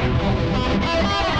Oh, my God.